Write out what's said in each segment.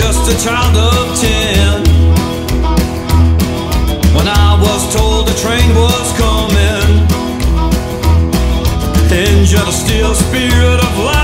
just a child of ten. When I was told the train was coming injured a steel spirit of life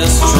this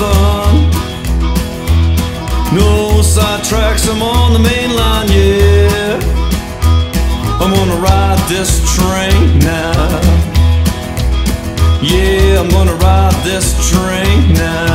Avon. No side tracks, I'm on the main line, yeah. I'm gonna ride this train now. Yeah, I'm gonna ride this train now.